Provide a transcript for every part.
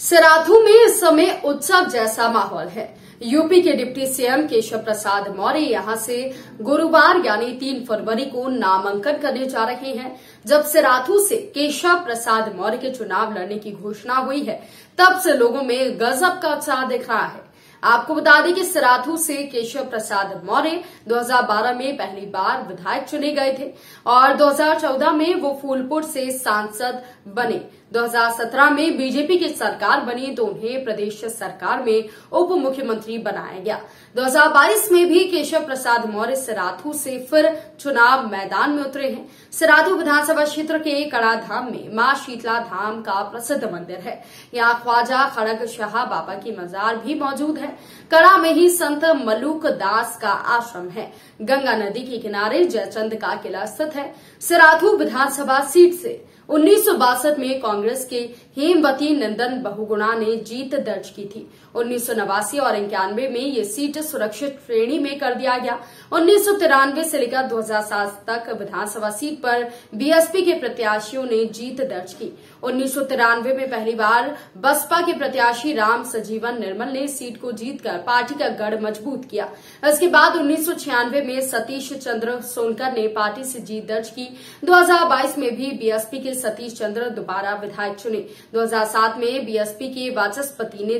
सराथू में इस समय उत्सव जैसा माहौल है। यूपी के डिप्टी सीएम केशव प्रसाद मौर्य यहाँ से गुरुवार यानी तीन फरवरी को नामांकन करने जा रहे हैं। जब सिराथू से केशव प्रसाद मौर्य के चुनाव लड़ने की घोषणा हुई है, तब से लोगों में गजब का उत्साह दिख रहा है। आपको बता दें कि सिराथू से केशव प्रसाद मौर्य 2012 में पहली बार विधायक चुने गए थे और 2014 में वो फूलपुर से सांसद बने। 2017 में बीजेपी की सरकार बनी तो उन्हें प्रदेश सरकार में उप मुख्यमंत्री बनाया गया। 2022 में भी केशव प्रसाद मौर्य सिराथू से फिर चुनाव मैदान में उतरे हैं। सिराथू विधानसभा क्षेत्र के कड़ाधाम में माँ शीतला धाम का प्रसिद्ध मंदिर है। यहाँ ख्वाजा खड़ग शाह बाबा की मजार भी मौजूद है कड़ा में ही संत मलूक दास का आश्रम है। गंगा नदी के किनारे जयचंद का किला स्थित है। सिराथू विधानसभा सीट से उन्नीस सौ बासठ में कांग्रेस के हेमवती नंदन बहुगुणा ने जीत दर्ज की थी। उन्नीस सौ नवासी और इक्यानवे में ये सीट सुरक्षित श्रेणी में कर दिया गया। उन्नीस सौ तिरानवे से लेकर 2007 तक विधानसभा सीट पर बीएसपी के प्रत्याशियों ने जीत दर्ज की। उन्नीस सौ तिरानवे में पहली बार बसपा के प्रत्याशी राम सजीवन निर्मल ने सीट को जीतकर पार्टी का गढ़ मज़बूत किया। इसके बाद उन्नीस सौ छियानवे में सतीश चंद्र सोनकर ने पार्टी से जीत दर्ज की। 2022 में भी बीएसपी के सतीश चंद्र दोबारा विधायक चुने। 2007 में बीएसपी के वाचस्पति ने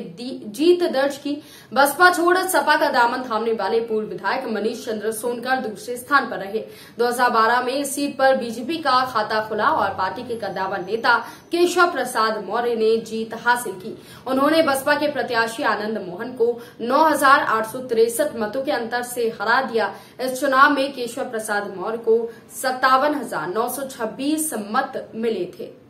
जीत दर्ज की। बसपा छोड़ सपा का दामन थामने वाले पूर्व विधायक मनीष चंद्र सोनकर दूसरे स्थान पर रहे। 2012 में इस सीट पर बीजेपी का खाता खुला और पार्टी के कद्दावर नेता केशव प्रसाद मौर्य ने जीत हासिल की। उन्होंने बसपा के प्रत्याशी आनंद मोहन को नौ मतों के अंतर से हरा दिया। इस चुनाव में केशव प्रसाद मौर्य को सत्तावन मत मिले थे।